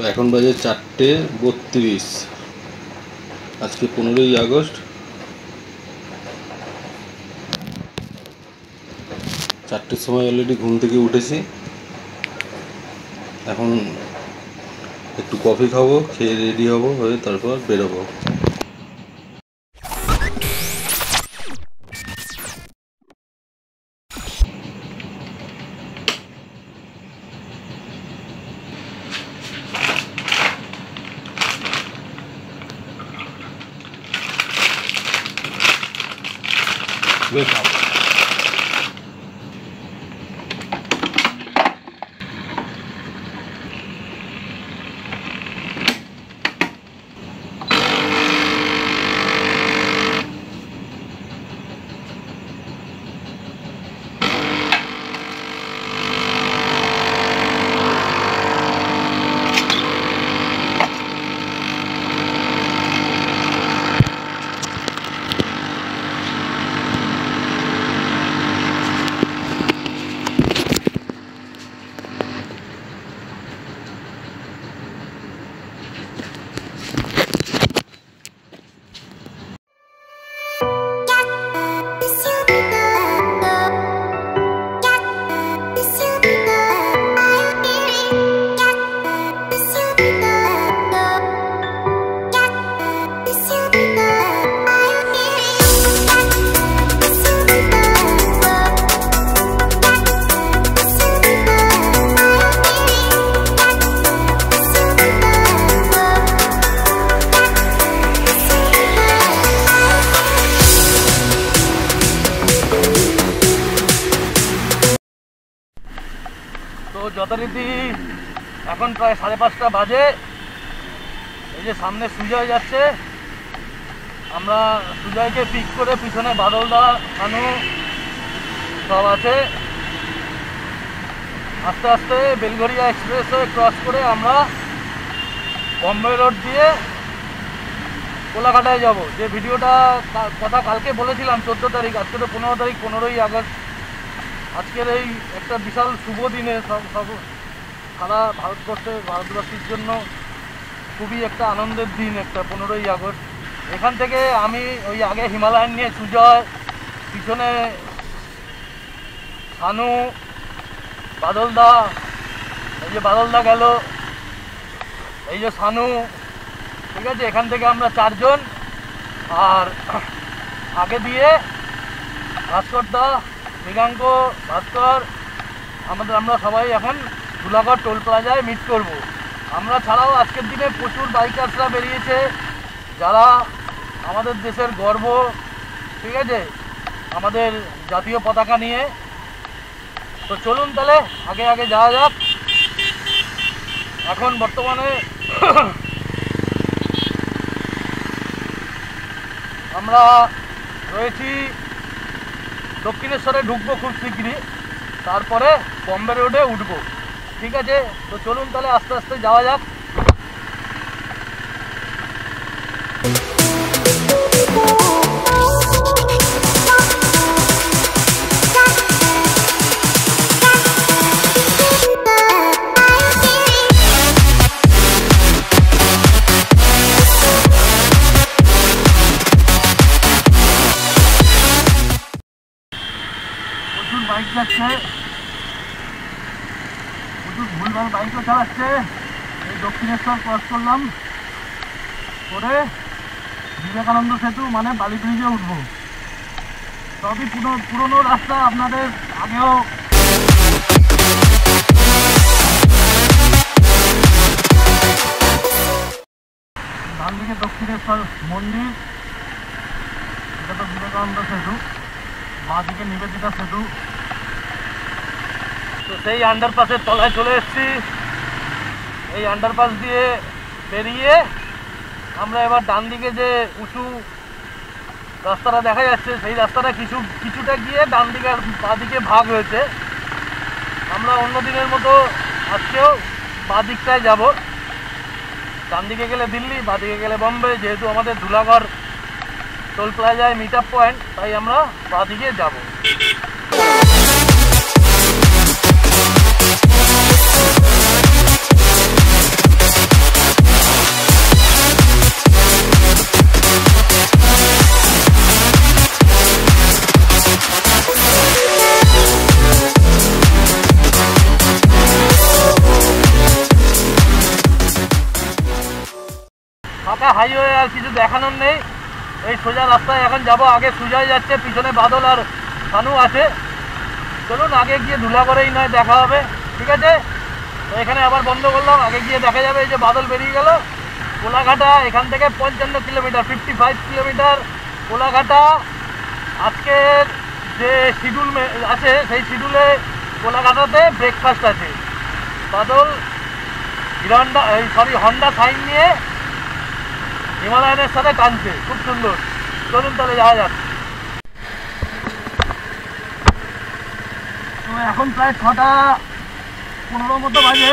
তো এখন বাজে চারটে বত্রিশ। আজকে পনেরোই আগস্ট। চারটের সময় অলরেডি ঘুম থেকে উঠেছি। এখন একটু কফি খাব, খেয়ে রেডি হব, হয়ে তারপর বেরোবো। Willkommen. যথারীতি এখন প্রায় সাড়ে পাঁচটা বাজে। এই যে সামনে সুজয় যাচ্ছে। আমরা সুজয়কে পিক করে পিছনে বাদলদা খানু সব আছে। আস্তে আস্তে বেলঘরিয়া এক্সপ্রেস হয়ে ক্রস করে আমরা বম্বে রোড দিয়ে কোলাঘাটায় যাব। যে ভিডিওটা কথা কালকে বলেছিলাম, চোদ্দ তারিখ, আজকে তো পনেরো তারিখ, পনেরোই আগস্ট। আজকের এই একটা বিশাল শুভ দিনে সব সব সারা ভারতবর্ষে, ভারতবাসীর জন্য খুবই একটা আনন্দের দিন, একটা পনেরোই আগস্ট। এখান থেকে আমি ওই আগে হিমালয়ান নিয়ে সুজয়, পিছনে সানু বাদলদা, এই যে বাদলদা গেল, এই যে সানু ঠিক আছে, এখান থেকে আমরা চারজন। আর আগে দিয়ে ভাস্করদা মৃগাঙ্ক, ভাস্কর, আমাদের আমরা সবাই এখন ধুলাগড় টোল প্লাজায় মিট করব। আমরা ছাড়াও আজকের দিনে প্রচুর বাইকার্সরা বেরিয়েছে, যারা আমাদের দেশের গর্ব, ঠিক আছে? আমাদের জাতীয় পতাকা নিয়ে। তো চলুন তাহলে, আগে আগে যাওয়া যাক। এখন বর্তমানে আমরা রয়েছি দক্ষিণেশ্বরে ঢুকবো খুব শীঘ্রই তারপরে বম্বে রোডে উঠবো। ঠিক আছে? তো চলুন তাহলে আস্তে আস্তে যাওয়া যাক। যাচ্ছে। প্রচুর বাইকও চালাচ্ছে। এই দক্ষিণেশ্বর ক্রস করলাম। করে বিবেকানন্দ সেতু মানে বালি ব্রিজে উঠবো। সবই পুরো পুরোনো রাস্তা, আপনাদের আগেও ডান দিকে দক্ষিণেশ্বর মন্দির। এটা তো বিবেকানন্দ সেতু। বাঁ দিকে নিবেদিতা সেতু। তো সেই আন্ডারপাসের তলায় চলে এসেছি। এই আন্ডারপাস দিয়ে বেরিয়ে আমরা এবার ডান দিকে যে উঁচু রাস্তাটা দেখা যাচ্ছে, সেই রাস্তাটা কিছু, কিছুটা গিয়ে ডান দিকে আর বাঁ দিকে ভাগ হয়েছে। আমরা অন্য দিনের মতো আজকেও বাঁ দিকটায় যাব। ডান দিকে গেলে দিল্লি বাঁ দিকে গেলে বম্বে, যেহেতু আমাদের ধুলাগড় টোল প্লাজায় মিট আপ পয়েন্ট তাই আমরা বাঁ দিকে যাব। দেখানোর নেই এই সোজা রাস্তায় এখন যাব। আগে সোজাই যাচ্ছে, পিছনে বাদল আর সানু আছে। চলুন, আগে গিয়ে ধুলা করেই নয়, দেখা হবে। ঠিক আছে? তো এখানে আবার বন্ধ করলাম। আগে গিয়ে দেখা যাবে, এই যে বাদল বেরিয়ে গেল। কোলাঘাটা, এখান থেকে পঞ্চান্ন kilometre fifty five kilometre Kolaghata. আজকের যে শিডিউল আছে, সেই শিডিউলে কোলাঘাটাতে ব্রেকফাস্ট আছে। বাদল হিরন্ডা সরি হন্ডা সাইন নিয়ে হিমালয়ানের সাথে টানছে। খুব সুন্দর। চলুন তাহলে যাওয়া যাক। তো এখন প্রায় ছটা পনেরো মতো বাজে।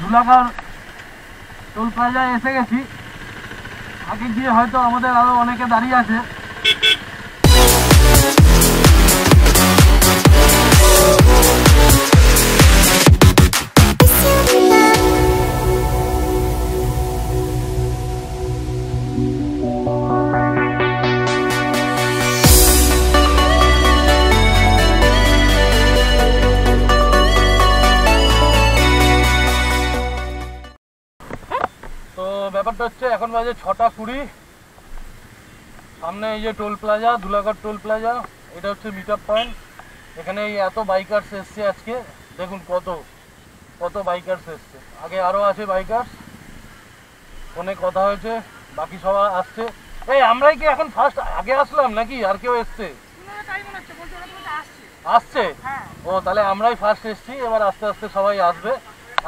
ধুলাঘাট টোল প্লাজায় এসে গেছি। আগে গিয়ে হয়তো আমাদের আরও অনেকে দাঁড়িয়ে আছে। তো এখন বাজে ছটা কুড়ি। সামনে এই যে toll plaza Dhulagarh toll plaza এটা হচ্ছে মিট পয়েন্ট এখানে এই এত বাইকার্স এসছে আজকে। দেখুন কত কত বাইকার্স এসছে। আগে আরও আছে বাইকার্স ফোনে কথা হয়েছে বাকি সবাই আসছে। এই আমরাই কি এখন ফার্স্ট আগে আসলাম নাকি? আর কেউ এসছে? আসছে। ও তাহলে আমরাই ফার্স্ট এসছি। এবার আস্তে আস্তে সবাই আসবে।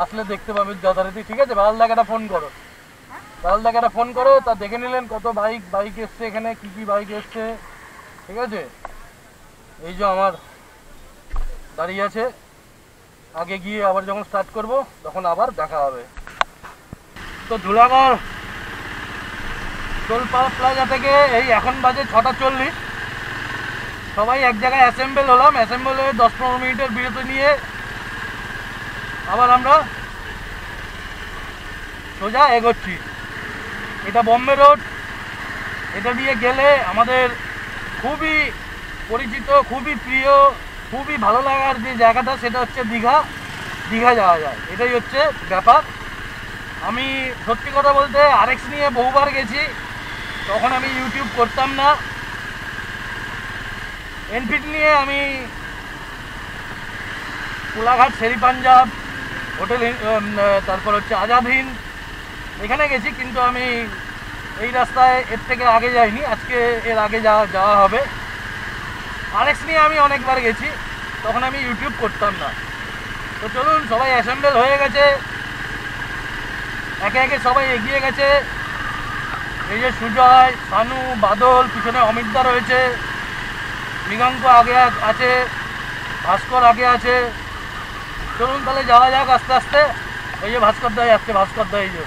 আসলে দেখতে পাবে যথারীতি। ঠিক আছে ভালো একটা ফোন করো। একটা ফোন করো, তা দেখে নিলেন কত বাইক বাইক এসছে এখানে, কি কি বাইক এসছে, ঠিক আছে? এই যে আমার দাঁড়িয়ে আছে, আগে গিয়ে আবার যখন স্টার্ট করব, তখন আবার দেখা হবে। তো ধুলাগড় টোল প্লাজা থেকে এই এখন বাজে ছটা চল্লিশ। সবাই এক জায়গায় অ্যাসেম্বল হলাম অ্যাসেম্বল হয়ে দশ পনেরো মিনিটের বিরতি নিয়ে আবার আমরা সোজা এগোচ্ছি। এটা বম্বে রোড। এটা দিয়ে গেলে আমাদের খুবই পরিচিত, খুবই প্রিয়, খুবই ভালো লাগার যে জায়গাটা, সেটা হচ্ছে দীঘা। দীঘা যাওয়া যায়। এটাই হচ্ছে ব্যাপার। আমি সত্যি কথা বলতে আরেক্স নিয়ে বহুবার গেছি। তখন আমি ইউটিউব করতাম না। এনফিল্ড নিয়ে আমি কোলাঘাট শেরি পাঞ্জাব হোটেল তারপর হচ্ছে আজাদ হিন্দ এখানে গেছি, কিন্তু আমি এই রাস্তায় এর থেকে আগে যাইনি, আজকে এর আগে যাওয়া যাওয়া হবে। আরেক্স নিয়ে আমি অনেকবার গেছি, তখন আমি ইউটিউব করতাম না। তো চলুন, সবাই অ্যাসেম্বল হয়ে গেছে। একে একে সবাই এগিয়ে গেছে। এই যে সুজয়, সানু, বাদল, পিছনে অমিতদা রয়েছে। মৃগাঙ্ক আগে আছে, ভাস্কর আগে আছে। চলুন তাহলে যাওয়া যাক আস্তে আস্তে। এই যে ভাস্কর দা আসছে ভাস্কর দা এই যে।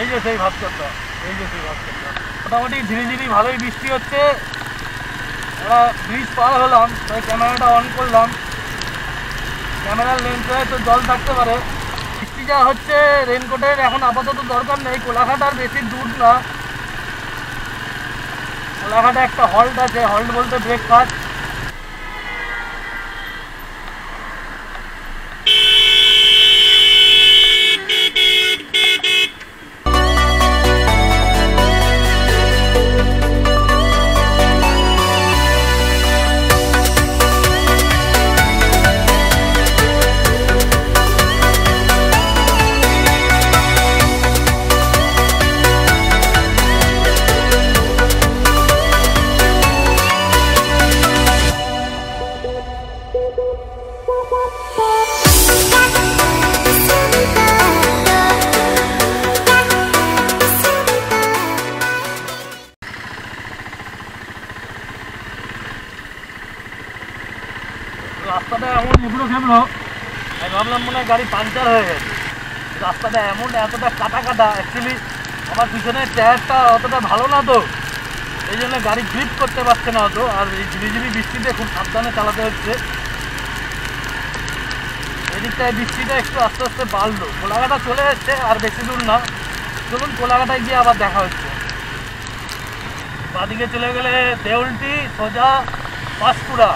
এই যে সেই ভাস্কর দা এই যে সেই ভাস্কর মোটামুটি ধীরে ধীরে ভালোই বৃষ্টি হচ্ছে। আমরা ব্রিজ পার হলাম, তাই ক্যামেরাটা অন করলাম। ক্যামেরার লেন্সে তো জল থাকতে পারে। বৃষ্টি যা হচ্ছে রেনকোটের এখন আপাতত দরকার নেই। কোলাঘাট আর বেশি দূর না। কোলাঘাটে একটা হল্ট আছে। হল্ট বলতে ব্রেকফাস্ট আমি মনে হয় গাড়ি পাঞ্চার হয়ে গেছে। রাস্তাটা এমন, এতটা কাটা কাটা অ্যাকচুয়ালি আমার পিছনে টায়ারটা অতটা ভালো না তো। এই জন্য গাড়ি গ্রিপ করতে পারছে না অত, আর এই ঝিরিঝিরি বৃষ্টিতে খুব সাবধানে চালাতে হচ্ছে। এদিকটায় বৃষ্টিটা একটু আস্তে আস্তে বাড়লো। কোলাঘাটা চলে এসছে, আর বেশি দূর না। চলুন কোলাঘাটায় গিয়ে আবার দেখা হচ্ছে। বাদিকে চলে গেলে দেউলটি, সোজা পাঁশকুড়া।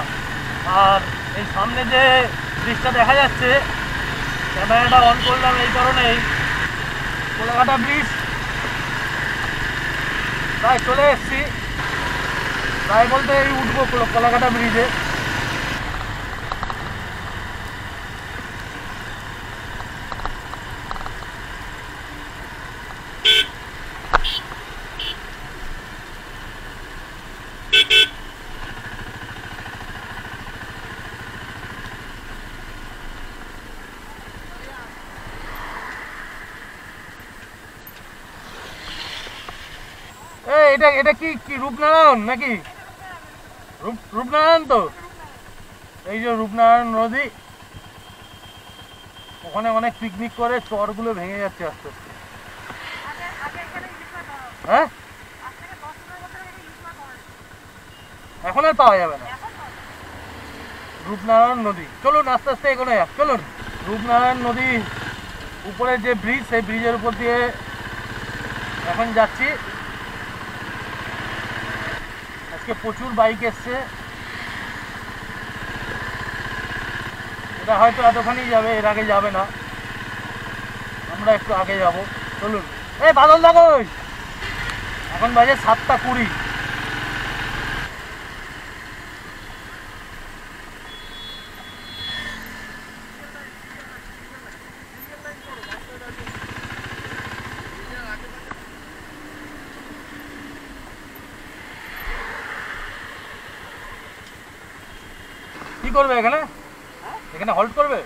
আর এই সামনে যে ব্রিজটা দেখা যাচ্ছে ক্যামেরাটা অন করলাম এই কারণেই। কোলাঘাটা ব্রিজ প্রায় চলে এসছি। প্রায় বলতে এই উঠবো কোলাঘাটা ব্রিজে এটা এটা কি কি রূপনারায়ণ নাকি? রূপ, রূপনারায়ণ তো? এই যে রূপনারায়ণ নদী, ওখানে অনেক পিকনিক করে, চরগুলো ভেঙে যাচ্ছে আস্তে আস্তে। হ্যাঁ? এখন আর পাওয়া যাবে না। রূপনারায়ণ নদী। চলুন আস্তে আস্তে এগোনো যাক, চলুন। রূপনারায়ণ নদী উপরে যে ব্রিজ সেই ব্রিজের উপর দিয়ে এখন যাচ্ছি। আজকে প্রচুর বাইক এসছে। এটা হয়তো এতখানি যাবে, এর আগে যাবে না। আমরা একটু আগে যাব। চলুন। এই বাদল দাগ এখন বাজে সাতটা কুড়ি। কি করবে এখানে? এখানে হল্ট করবে?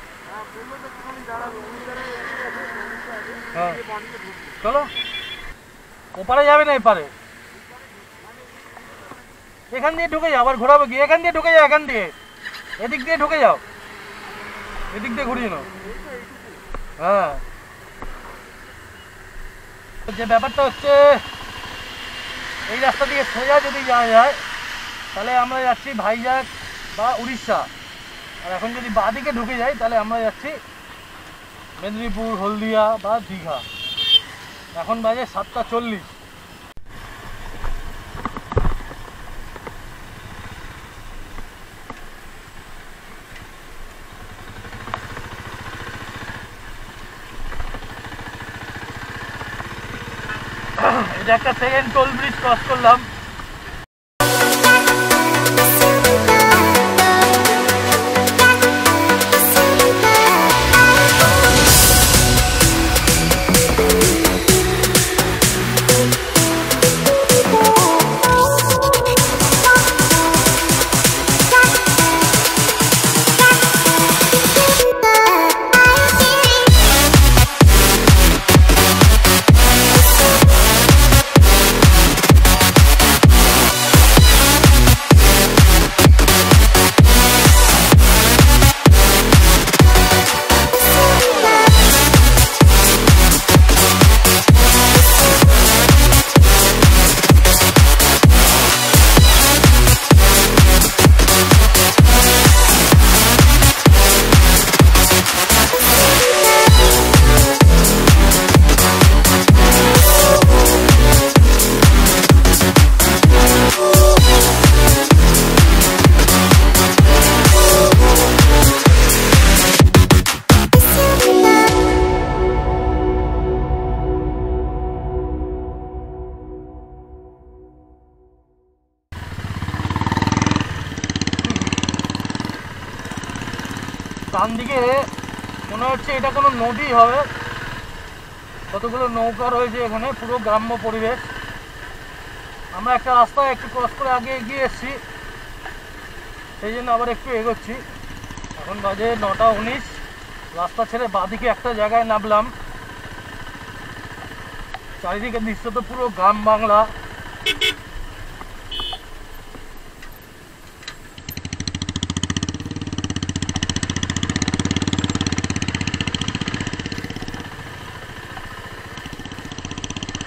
হ্যাঁ। চলো। ওপারে যাবে না এপারে? এখান দিয়ে ঢুকে যাও, আবার ঘোরাবো কি? এখান দিয়ে ঢুকে যাও, এখান দিয়ে। এদিক দিয়ে ঢুকে যাও। এদিক দিয়ে ঘুরিয়ে নাও। হ্যাঁ। যে ব্যাপারটা হচ্ছে, এই রাস্তা দিয়ে সোজা যদি যাওয়া যায়, তাহলে আমরা যাচ্ছি ভাইজাগ বা উড়িষ্যা। আর এখন যদি বাঁদিকে ঢুকে যাই, তাহলে আমরা যাচ্ছি মেদিনীপুর, হলদিয়া বা দীঘা। এখন বাজে সাতটা চল্লিশ। এটা একটা সেকেন্ড টোল ব্রিজ ক্রস করলাম। ডান দিকে মনে হচ্ছে এটা কোনো নদী হবে। কতগুলো নৌকা রয়েছে এখানে, পুরো গ্রাম্য পরিবেশ। আমরা একটা রাস্তায় একটু ক্রস করে আগে এগিয়ে এসেছি। সেই জন্য আবার একটু এগোচ্ছি। এখন বাজে নটা উনিশ। রাস্তা ছেড়ে বাদিকে একটা জায়গায় নামলাম। চারিদিকে দৃশ্য তো পুরো গ্রাম বাংলা।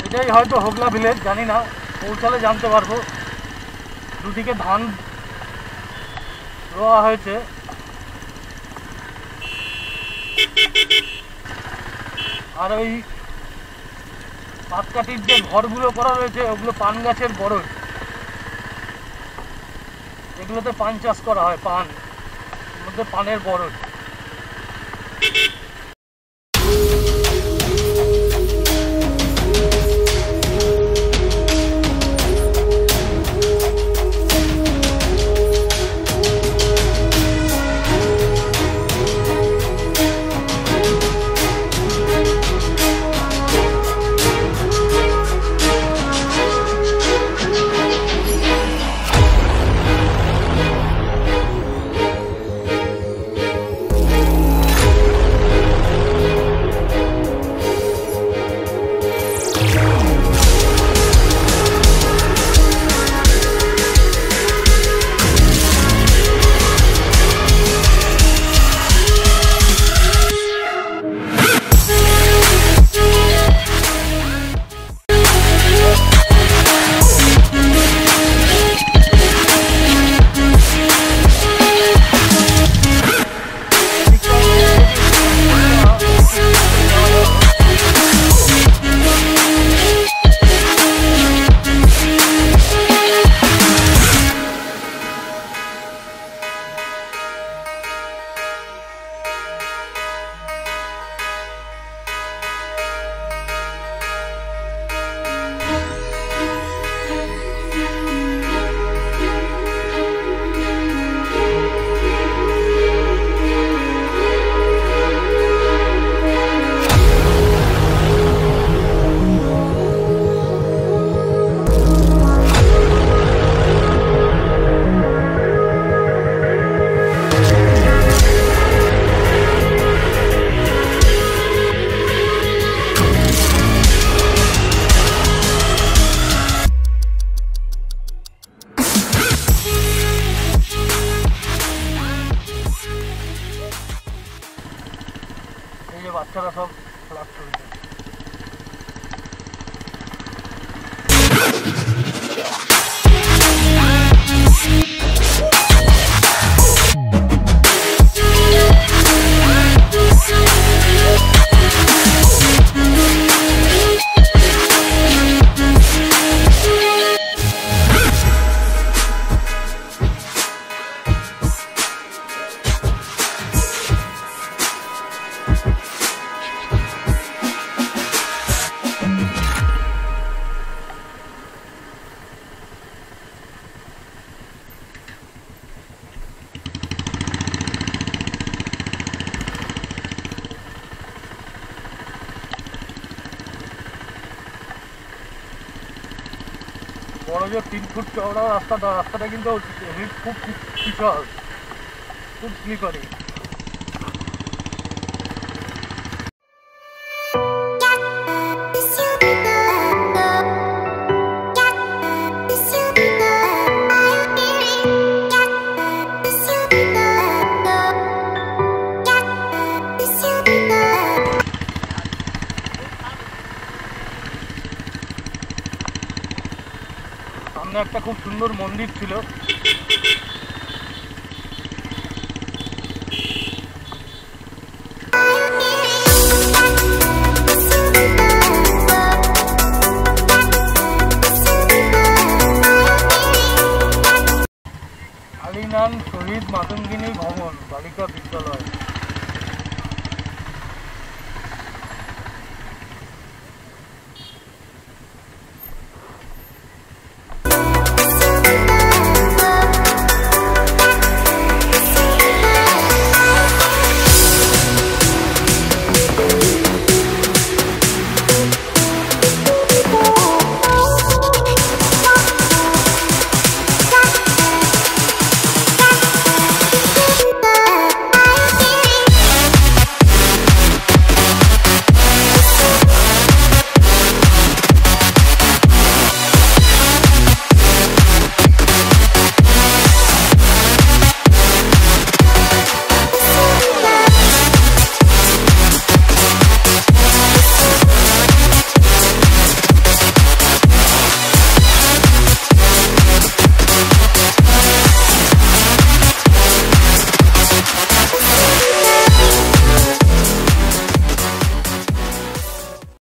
এটাই হয়তো হোগলা ভিলেজ জানি না, পৌঁছালে জানতে পারব। দুদিকে ধান রোয়া হয়েছে। আর ওই পাতকাঠির যে ঘরগুলো করা রয়েছে, ওগুলো পান গাছের বরজ এগুলোতে পান চাষ করা হয়, পান। মধ্যে পানের বরজ চওড়া রাস্তাটা রাস্তাটা কিন্তু হেভি খুব পিছল খুব স্লিপারি। খুব সুন্দর মন্দির ছিল।